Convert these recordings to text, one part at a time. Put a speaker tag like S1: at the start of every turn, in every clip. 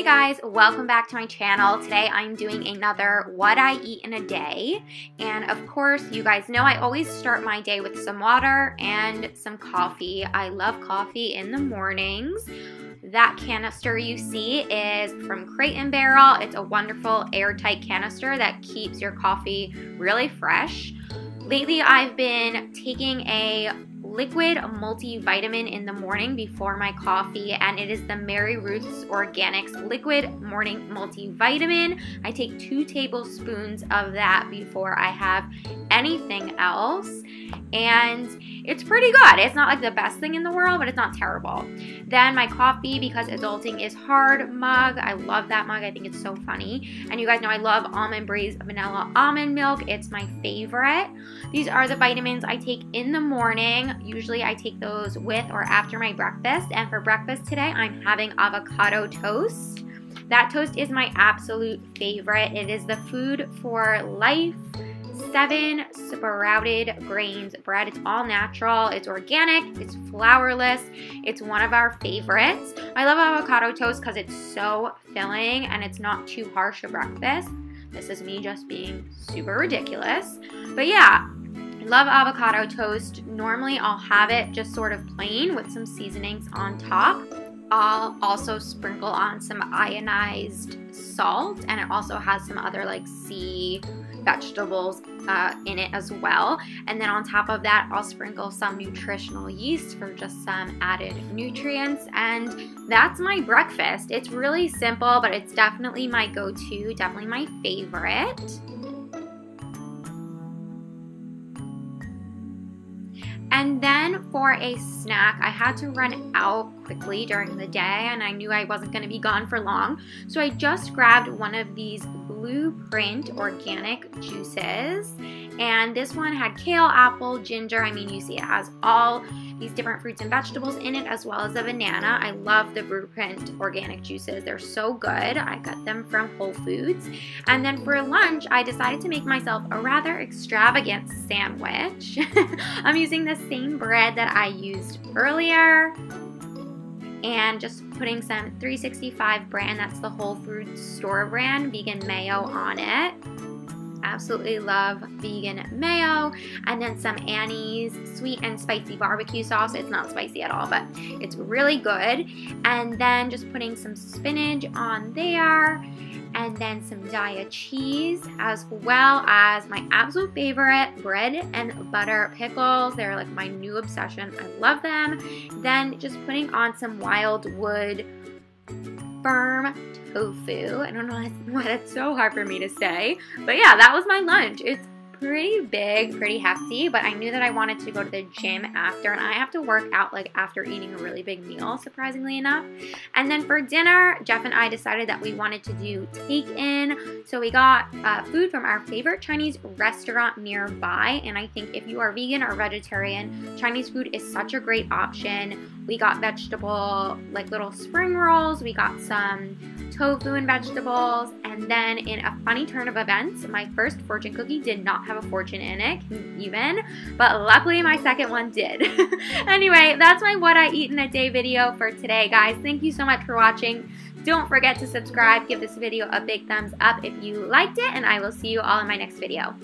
S1: Hey guys, welcome back to my channel. Today I'm doing another what I eat in a day. And of course, you guys know I always start my day with some water and some coffee. I love coffee in the mornings. That canister you see is from Crate and Barrel. It's a wonderful airtight canister that keeps your coffee really fresh. Lately, I've been taking a liquid multivitamin in the morning before my coffee, and it is the Mary Ruth's Organics Liquid Morning Multivitamin. I take two tablespoons of that before I have anything else, and it's pretty good. It's not like the best thing in the world, but it's not terrible. Then my coffee, because adulting is hard mug. I love that mug. I think it's so funny. And you guys know I love Almond Breeze Vanilla Almond Milk. It's my favorite. These are the vitamins I take in the morning. Usually I take those with or after my breakfast. And for breakfast today, I'm having avocado toast. That toast is my absolute favorite. It is the food for life seven sprouted grains bread. It's all natural, it's organic, it's flourless. It's one of our favorites. I love avocado toast because it's so filling and it's not too harsh a breakfast. This is me just being super ridiculous. But yeah, love avocado toast. Normally I'll have it just sort of plain with some seasonings on top. I'll also sprinkle on some iodized salt and it also has some other like sea vegetables uh, in it as well. And then on top of that, I'll sprinkle some nutritional yeast for just some added nutrients. And that's my breakfast. It's really simple, but it's definitely my go-to, definitely my favorite. And then for a snack, I had to run out quickly during the day and I knew I wasn't going to be gone for long. So I just grabbed one of these Blueprint organic juices. And this one had kale, apple, ginger. I mean, you see it has all these different fruits and vegetables in it as well as a banana. I love the Blueprint organic juices. They're so good. I got them from Whole Foods. And then for lunch, I decided to make myself a rather extravagant sandwich. I'm using the same bread that I used earlier and just putting some 365 brand, that's the Whole Foods store brand, vegan mayo on it. Absolutely love vegan mayo. And then some Annie's sweet and spicy barbecue sauce. It's not spicy at all, but it's really good. And then just putting some spinach on there and then some Daiya cheese as well as my absolute favorite bread and butter pickles. They're like my new obsession. I love them. Then just putting on some Wildwood firm tofu. I don't know why that's so hard for me to say. But yeah, that was my lunch. It's pretty big, pretty hefty, but I knew that I wanted to go to the gym after, and I have to work out like after eating a really big meal, surprisingly enough. And then for dinner, Jeff and I decided that we wanted to do take in, so we got uh, food from our favorite Chinese restaurant nearby, and I think if you are vegan or vegetarian, Chinese food is such a great option. We got vegetable, like little spring rolls, we got some tofu and vegetables, and then in a funny turn of events, my first fortune cookie did not have a fortune in it, even, but luckily my second one did. anyway, that's my what I eat in a day video for today, guys. Thank you so much for watching. Don't forget to subscribe, give this video a big thumbs up if you liked it, and I will see you all in my next video.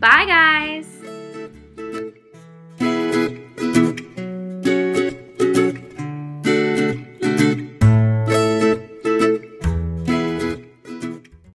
S1: Bye, guys!